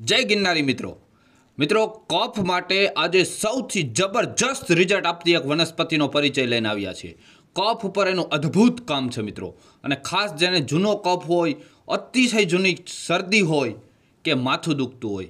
જય ગિરનારી મિત્રો. મિત્રો કફ માટે આજે સૌથી જબરજસ્ત રિઝલ્ટ આપતી એક વનસ્પતિનો પરિચય લઈને આવ્યા છીએ. કફ ઉપર એનું અદ્ભુત કામ છે મિત્રો. અને ખાસ જેને જૂનો કફ હોય, અતિશય જૂની શરદી હોય, કે માથું દુખતું હોય,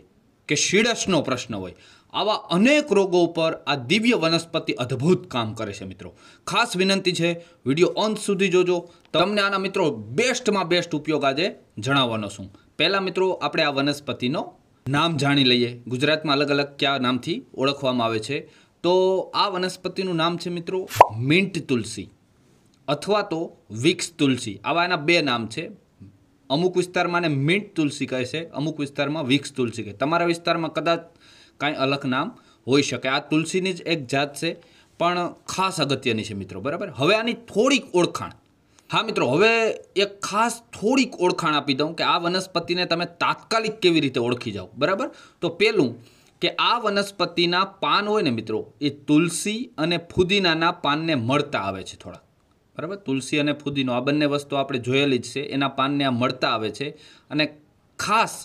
કે શીડસનો પ્રશ્ન હોય, આવા અનેક રોગો ઉપર આ દિવ્ય વનસ્પતિ અદ્ભુત કામ કરે છે મિત્રો. ખાસ વિનંતી છે, વીડિયો અંત સુધી જોજો. તમને આના મિત્રો બેસ્ટમાં બેસ્ટ ઉપયોગ આજે જણાવવાનો છું. પહેલાં મિત્રો, આપણે આ વનસ્પતિનો નામ જાણી લઈએ. ગુજરાતમાં અલગ અલગ કયા નામથી ઓળખવામાં આવે છે? તો આ વનસ્પતિનું નામ છે મિત્રો મિન્ટ તુલસી અથવા તો વિક્સ તુલસી. આવા એના બે નામ છે. અમુક વિસ્તારમાં એને મિન્ટ તુલસી કહે છે, અમુક વિસ્તારમાં વિક્સ તુલસી કહે. તમારા વિસ્તારમાં કદાચ કાંઈ અલગ નામ હોઈ શકે. આ તુલસીની જ એક જાત છે, પણ ખાસ અગત્યની છે મિત્રો. બરાબર? હવે આની થોડીક ઓળખાણ. હા, મિત્રો, હવે એક ખાસ થોડીક ઓળખાણ આપી દઉં કે આ વનસ્પતિને તમે તાત્કાલિક કેવી રીતે ઓળખી જાઓ, બરાબર? તો પહેલું કે આ વનસ્પતિના પાન હોય ને, મિત્રો, એ તુલસી અને ફુદીનાના પાનને મળતા આવે છે થોડા, બરાબર? તુલસી અને ફુદીનો આ બંને વસ્તુ આપણે જોયેલી જ છે, એના પાનને આ મળતા આવે છે અને ખાસ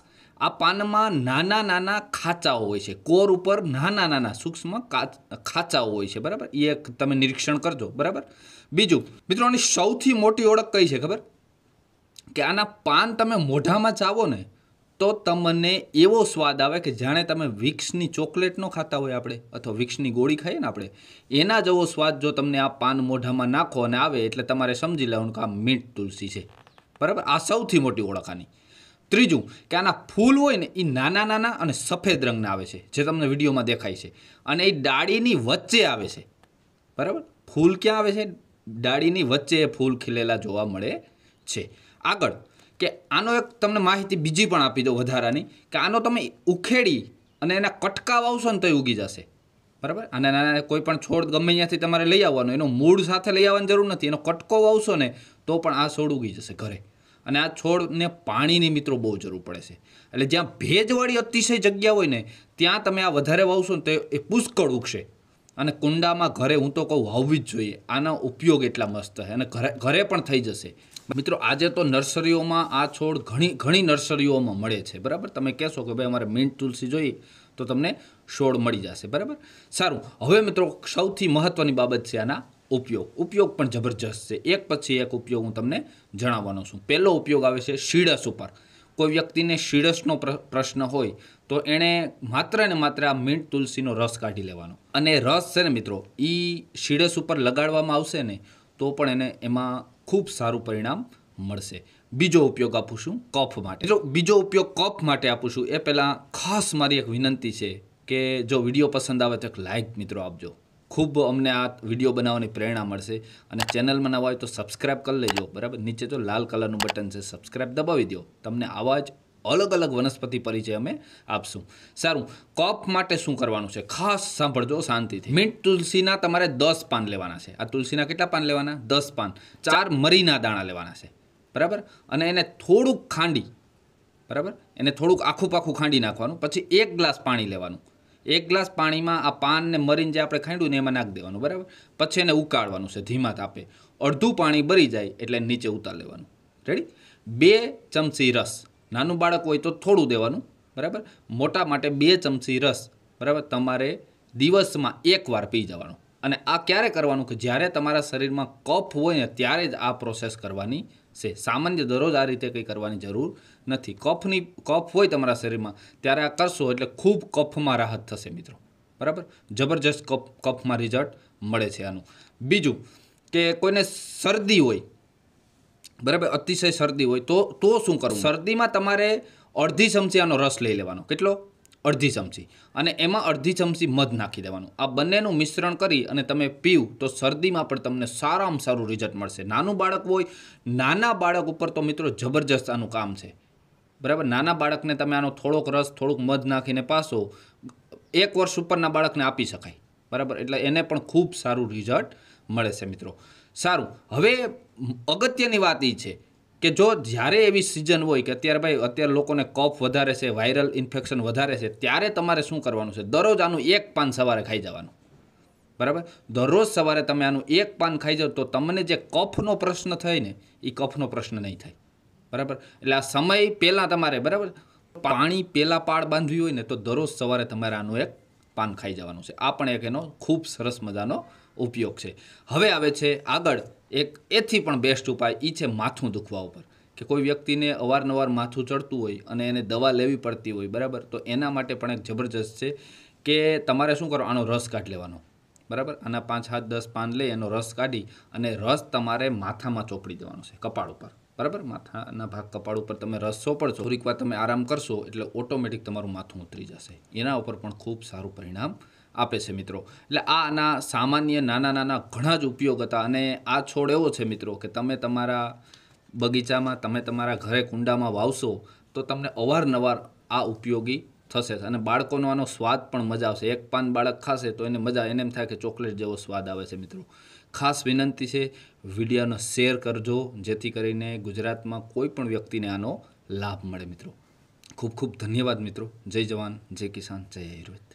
આ પાનમાં નાના નાના ખાંચાઓ હોય છે. કોર ઉપર નાના નાના સૂક્ષ્મ ખાંચાઓ હોય છે, બરાબર? એ તમે નિરીક્ષણ કરજો, બરાબર? બીજું, મિત્રો, આની સૌથી મોટી ઓળખ કઈ છે, ખબર? કે આના પાન તમે મોઢામાં ચાવો ને, તો તમને એવો સ્વાદ આવે કે જાણે તમે વિક્સની ચોકલેટનો ખાતા હોય આપણે, અથવા વિક્સની ગોળી ખાઈએ ને આપણે, એના જેવો સ્વાદ જો તમને આ પાન મોઢામાં નાખો અને આવે, એટલે તમારે સમજી લેવાનું કે આ મીઠ તુલસી છે. બરાબર? આ સૌથી મોટી ઓળખ આની. ત્રીજું કે આના ફૂલ હોય ને એ નાના નાના અને સફેદ રંગના આવે છે, જે તમને વિડીયોમાં દેખાય છે. અને એ ડાળીની વચ્ચે આવે છે. બરાબર? ફૂલ ક્યાં આવે છે? ડાળીની વચ્ચે ફૂલ ખીલેલા જોવા મળે છે. આગળ કે આનો એક તમને માહિતી બીજી પણ આપી દો વધારાની, કે આનો તમે ઉખેડી અને એના કટકા વાવશો ને તો એ ઉગી જશે. બરાબર? અને નાના કોઈ પણ છોડ ગમે ત્યાંથી તમારે લઈ આવવાનો, એનો મૂળ સાથે લઈ આવવાની જરૂર નથી. એનો કટકો વાવશો ને તો પણ આ છોડ ઉગી જશે ઘરે. અને આ છોડને પાણીની મિત્રો બહુ જરૂર પડે છે. એટલે જ્યાં ભેજવાળી અતિશય જગ્યા હોય ને, ત્યાં તમે આ વધારે વાવશો ને તો એ પુષ્કળ ઉગશે. અને કુંડામાં ઘરે હું તો કહું વાવવી જ જોઈએ. આનો ઉપયોગ એટલા મસ્ત છે અને ઘરે ઘરે પણ થઈ જશે. મિત્રો, આજે તો નર્સરીઓમાં આ છોડ ઘણી ઘણી નર્સરીઓમાં મળે છે. બરાબર? તમે કહેશો કે ભાઈ અમારે મિન્ટ તુલસી જોઈએ તો તમને છોડ મળી જશે. બરાબર? સારું. હવે મિત્રો, સૌથી મહત્ત્વની બાબત છે આના ઉપયોગ. ઉપયોગ પણ જબરજસ્ત છે. એક પછી એક ઉપયોગ હું તમને જણાવવાનો છું. પહેલો ઉપયોગ આવે છે શીડસ ઉપર. કોઈ વ્યક્તિને શીડસનો પ્રશ્ન હોય તો એણે માત્ર ને માત્ર આ મીઠ તુલસીનો રસ કાઢી લેવાનો. અને રસ છે ને મિત્રો એ શીડસ ઉપર લગાડવામાં આવશે ને, તો પણ એને એમાં ખૂબ સારું પરિણામ મળશે. બીજો ઉપયોગ આપું છું કફ માટે. જો બીજો ઉપયોગ કફ માટે આપું છું, એ પહેલાં ખાસ મારી એક વિનંતી છે કે જો વીડિયો પસંદ આવે તો એક લાઇક મિત્રો આપજો. ખૂબ અમને આ વીડિયો બનાવવાની પ્રેરણા મળશે. અને ચેનલમાં નવા હોય તો સબસ્ક્રાઈબ કરી લેજો, બરાબર? નીચે તો લાલ કલરનું બટન છે સબસ્ક્રાઈબ દબાવી દો. તમને આવા જ અલગ અલગ વનસ્પતિ પરિચય અમે આપશું. સારું કફ માટે શું કરવાનું છે? ખાસ સાંભળજો શાંતિથી. મિન્ટ તુલસીના તમારે દસ પાન લેવાના છે. આ તુલસીના કેટલા પાન લેવાના? દસ પાન. ચાર મરીના દાણા લેવાના છે. બરાબર? અને એને થોડુંક ખાંડી, બરાબર? એને થોડુંક આખું પાખું ખાંડી નાખવાનું, પછી એક ગ્લાસ પાણી લેવાનું. એક ગ્લાસ પાણીમાં આ પાન ને મરીને જે આપણે ખાંડ્યું ને એમાં નાખી દેવાનું, બરાબર? પછી એને ઉકાળવાનું છે, ધીમા તાપે. અડધું પાણી બરી જાય એટલે નીચે ઉતાર લેવાનું. રેડી બે ચમચી રસ. નાનું બાળક હોય તો થોડું દેવાનું, બરાબર? મોટા માટે બે ચમચી રસ, બરાબર? તમારે દિવસમાં એકવાર પી જવાનું. અને આ ક્યારે કરવાનું? કે જ્યારે તમારા શરીરમાં કફ હોય ને ત્યારે જ આ પ્રોસેસ કરવાની છે. સામાન્ય દરરોજ આ રીતે કંઈ કરવાની જરૂર નથી. કફની, કફ હોય તમારા શરીરમાં, ત્યારે આ કરશો એટલે ખૂબ કફમાં રાહત થશે મિત્રો. બરાબર? જબરજસ્ત કફ, કફમાં રિઝલ્ટ મળે છે આનું. બીજું કે કોઈને શરદી હોય, બરાબર? અતિશય શરદી હોય તો તો શું કરવું? શરદીમાં તમારે અડધી ચમચી આનો રસ લઈ લેવાનો. કેટલો? અડધી ચમચી. અને એમાં અડધી ચમચી મધ નાખી દેવાનું. આ બંનેનું મિશ્રણ કરી અને તમે પીવું તો શરદીમાં પણ તમને સારામાં સારું રિઝલ્ટ મળશે. નાનું બાળક હોય, નાના બાળક ઉપર તો મિત્રો જબરજસ્ત આનું કામ છે. બરાબર? નાના બાળકને તમે આનો થોડોક રસ, થોડુંક મધ નાખીને પાસો. એક વર્ષ ઉપરના બાળકને આપી શકાય. બરાબર? એટલે એને પણ ખૂબ સારું રિઝલ્ટ મળે છે મિત્રો. સારું. હવે અગત્યની વાત એ છે. કે જો જ્યારે એવી સિઝન હોય કે અત્યારે ભાઈ, અત્યારે લોકોને કફ વધારે છે વાયરલ ઇન્ફેક્શન વધારે છે, ત્યારે તમારે શું કરવાનું છે? દરરોજ આનું એક પાન સવારે ખાઈ જવાનું. બરાબર? દરરોજ સવારે તમે આનું એક પાન ખાઈ જાઓ તો તમને જે કફનો પ્રશ્ન થાય ને, એ કફનો પ્રશ્ન નહીં થાય. બરાબર? એટલે આ સમય પહેલાં તમારે, બરાબર? પાણી પેલા પાળ બાંધવી હોય ને તો દરરોજ સવારે તમારે આનું એક પાન ખાઈ જવાનું છે. આ પણ એક એનો ખૂબ સરસ મજાનો ઉપયોગ છે. હવે આવે છે આગળ એક એથી પણ બેસ્ટ ઉપાય એ છે માથું દુખવા ઉપર. કે કોઈ વ્યક્તિને અવારનવાર માથું ચડતું હોય અને એને દવા લેવી પડતી હોય, બરાબર? તો એના માટે પણ એક જબરજસ્ત છે કે તમારે શું કરો? આનો રસ કાઢી લેવાનો. બરાબર? આના પાંચ હાથ દસ પાન લઈ એનો રસ કાઢી અને રસ તમારે માથામાં ચોપડી દેવાનો છે, કપાળ ઉપર. બરાબર? માથાના ભાગ કપાળ ઉપર તમે રસ ચોપડશો થોડીક વાર તમે આરામ કરશો એટલે ઓટોમેટિક તમારું માથું ઉતરી જશે. એના ઉપર પણ ખૂબ સારું પરિણામ આપે છે મિત્રો. એટલે આ આના સામાન્ય નાના નાના ઘણા જ ઉપયોગ હતા અને આ છોડ એવો છે મિત્રો કે તમે તમારા બગીચામાં, તમે તમારા ઘરે કુંડામાં વાવશો તો તમને અવારનવાર આ ઉપયોગી થશે અને બાળકોનો આનો સ્વાદ પણ મજા આવશે. એક પાન બાળક ખાશે તો એને મજા એને એમ થાય કે ચોકલેટ જેવો સ્વાદ આવે છે મિત્રો. ખાસ વિનંતી છે, વિડીયોનો શેર કરજો જેથી કરીને ગુજરાતમાં કોઈ પણ વ્યક્તિને આનો લાભ મળે મિત્રો. ખૂબ ખૂબ ધન્યવાદ મિત્રો. જય જવાન, જય કિસાન, જય આયુર્વેદ